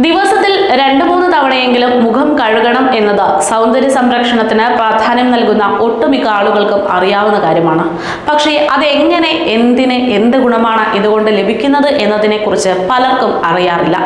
ദിവസത്തിൽ രണ്ടു മൂന്ന് തവണയെങ്കിലും മുഖം കഴുകണം എന്നത് സൗന്ദര്യ സംരക്ഷണത്തിന് പ്രാധാന്യം നൽകുന്ന ഒട്ടുമിക്ക ആളുകൾക്കും അറിയാവുന്ന കാര്യമാണ്. പക്ഷേ അതെങ്ങനെ എന്തിന് എന്ത് ഗുണമാണ് ഇതുകൊണ്ട് ലഭിക്കുന്നത് എന്നതിനെക്കുറിച്ച് പലർക്കും അറിയാറില്ല.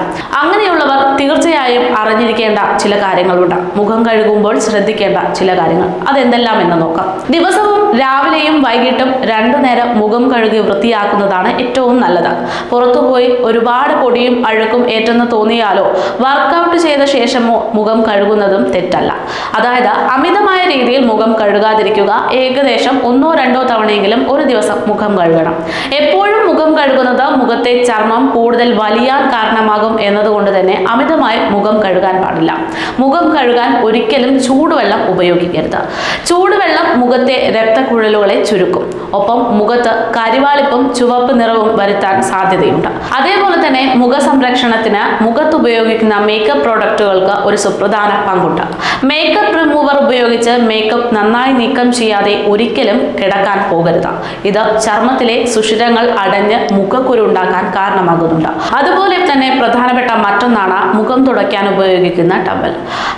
അങ്ങനെയുള്ളവർ തീർച്ചയായും അറിഞ്ഞിരിക്കേണ്ട ചില കാര്യങ്ങളുണ്ട്. മുഖം കഴുകുമ്പോൾ ശ്രദ്ധിക്കേണ്ട ചില കാര്യങ്ങൾ. അതെന്തെല്ലാം എന്ന് നോക്കാം. ദിവസവും രാവിലെയും വൈകിട്ടും രണ്ടു നേരം മുഖം കഴുകി വൃത്തിയാക്കുന്നതാണ് ഏറ്റവും നല്ലത്. പുറത്തുപോയി ഒരുപാട് പൊടിയും അഴുക്കും ഏറ്റെന്ന് തോന്നിയാലോ വർക്കൗട്ട് ചെയ്ത ശേഷമോ മുഖം കഴുകുന്നതും തെറ്റല്ല. അതായത് അമിതമായ രീതിയിൽ മുഖം കഴുകാതിരിക്കുക ഏകദേശം ഒന്നോ രണ്ടോ തവണയെങ്കിലും ഒരു ദിവസം മുഖം കഴുകണം. എപ്പോഴും മുഖം കഴുകുന്നത് മുഖത്തെ ചർമ്മം കൂടുതൽ വലിയാൻ കാരണമാകും എന്നതുകൊണ്ട് തന്നെ അമിതമായി മുഖം കഴുകാൻ പാടില്ല. മുഖം കഴുകാൻ ഒരിക്കലും ചൂടുവെള്ളം ഉപയോഗിക്കരുത്. ചൂടുവെള്ളം മുഖത്തെ രക്തക്കുഴലുകളെ ചുരുക്കും. ഒപ്പം മുഖത്ത് കരിവാളിപ്പും ചുവപ്പ് നിറവും വരുത്താൻ സാധ്യതയുണ്ട്. അതേപോലെ തന്നെ മുഖ സംരക്ഷണത്തിന് മുഖത്ത് ഉപയോഗിക്കുന്ന മേക്കപ്പ് പ്രോഡക്റ്റുകൾക്ക് ഒരു സുപ്രധാന പങ്കുണ്ട്. മേക്കപ്പ് റിമൂവർ ഉപയോഗിച്ച് മേക്കപ്പ് നന്നായി നീക്കം ചെയ്യാതെ ഒരിക്കലും കിടക്കാൻ പോകരുത്. ഇത് ചർമ്മത്തിലെ സുഷിരങ്ങൾ അടഞ്ഞ് മുഖക്കുരു ഉണ്ടാക്കാൻ കാരണമാകുന്നുണ്ട്. അതുപോലെ തന്നെ പ്രധാനപ്പെട്ട മറ്റൊന്നാണ് മുഖം തുടയ്ക്കാൻ ഉപയോഗിക്കുന്ന ടവൽ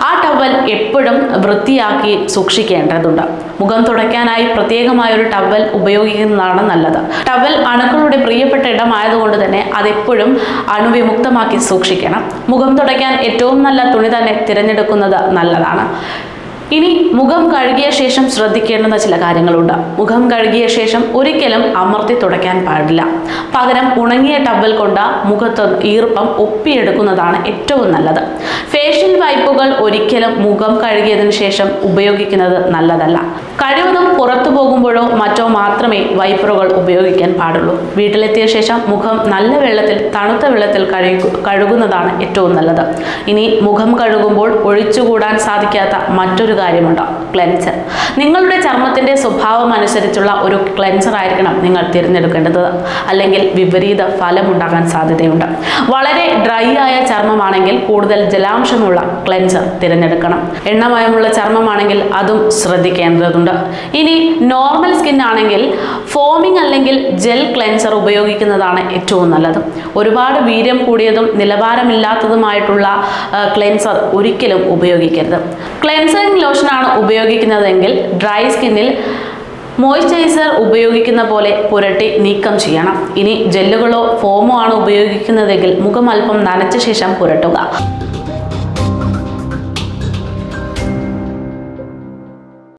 ആ ടവൽ എപ്പോഴും വൃത്തിയാക്കി സൂക്ഷിക്കേണ്ടതുണ്ട്. മുഖം തുടയ്ക്കാനായി പ്രത്യേകമായ ഒരു ടവൽ ഉപയോഗിക്കുന്നതാണ് നല്ലത്. ടവൽ അണുക്കളുടെ പ്രിയപ്പെട്ട ഇടമായതുകൊണ്ട് തന്നെ അതെപ്പോഴും അണുവിമുക്തമാക്കി സൂക്ഷിക്കണം. മുഖം തുടയ്ക്കാൻ ഏറ്റവും നല്ല തുണി തന്നെ തിരഞ്ഞെടുക്കുന്നത് നല്ലതാണ്. ഇനി മുഖം കഴുകിയ ശേഷം ശ്രദ്ധിക്കേണ്ടുന്ന ചില കാര്യങ്ങളുണ്ട്. മുഖം കഴുകിയ ശേഷം ഒരിക്കലും അമർത്തി തുടയ്ക്കാൻ പാടില്ല. പകരം ഉണങ്ങിയ ടവൽ കൊണ്ട് മുഖത്ത് ഈർപ്പം ഒപ്പിയെടുക്കുന്നതാണ് ഏറ്റവും നല്ലത്. ഫേഷ്യൽ വൈപ്പുകൾ ഒരിക്കലും മുഖം കഴുകിയതിനു ശേഷം ഉപയോഗിക്കുന്നത് നല്ലതല്ല. കഴിവതും പുറത്തു പോകുമ്പോഴോ മറ്റോ മാത്രമേ വൈപ്പറുകൾ ഉപയോഗിക്കാൻ പാടുള്ളൂ. വീട്ടിലെത്തിയ ശേഷം മുഖം നല്ല വെള്ളത്തിൽ തണുത്ത വെള്ളത്തിൽ കഴുകു കഴുകുന്നതാണ് ഏറ്റവും നല്ലത്. ഇനി മുഖം കഴുകുമ്പോൾ ഒഴിച്ചുകൂടാൻ സാധിക്കാത്ത മറ്റൊരു കാര്യമുണ്ട് ക്ലെൻസർ. നിങ്ങളുടെ ചർമ്മത്തിന്റെ സ്വഭാവം അനുസരിച്ചുള്ള ഒരു ക്ലെൻസർ ആയിരിക്കണം നിങ്ങൾ തിരഞ്ഞെടുക്കേണ്ടത്. അല്ലെങ്കിൽ വിപരീത ഫലമുണ്ടാകാൻ സാധ്യതയുണ്ട്. വളരെ ഡ്രൈ ആയ ചർമ്മമാണെങ്കിൽ കൂടുതൽ ജലാംശമുള്ള ക്ലെൻസർ തിരഞ്ഞെടുക്കണം. എണ്ണമയമുള്ള ചർമ്മമാണെങ്കിൽ അതും ശ്രദ്ധിക്കേണ്ടതുണ്ട്. ഇനി നോർമൽ സ്കിൻ ആണെങ്കിൽ ഫോമിംഗ് അല്ലെങ്കിൽ ജെൽ ക്ലെൻസർ ഉപയോഗിക്കുന്നതാണ് ഏറ്റവും നല്ലത്. ഒരുപാട് വീര്യം കൂടിയതും നിലവാരമില്ലാത്തതുമായിട്ടുള്ള ക്ലെൻസർ ഒരിക്കലും ഉപയോഗിക്കരുത്. ക്ലെൻസറിങ് ലോഷനാണ് ഉപയോഗിക്കുന്നതെങ്കിൽ ഡ്രൈ സ്കിന്നിൽ മോയ്സ്ചറൈസർ ഉപയോഗിക്കുന്ന പോലെ പുരട്ടി നീക്കം ചെയ്യണം. ഇനി ജെല്ലുകളോ ഫോമോ ആണ് ഉപയോഗിക്കുന്നതെങ്കിൽ മുഖം അല്പം നനച്ച ശേഷം പുരട്ടുക.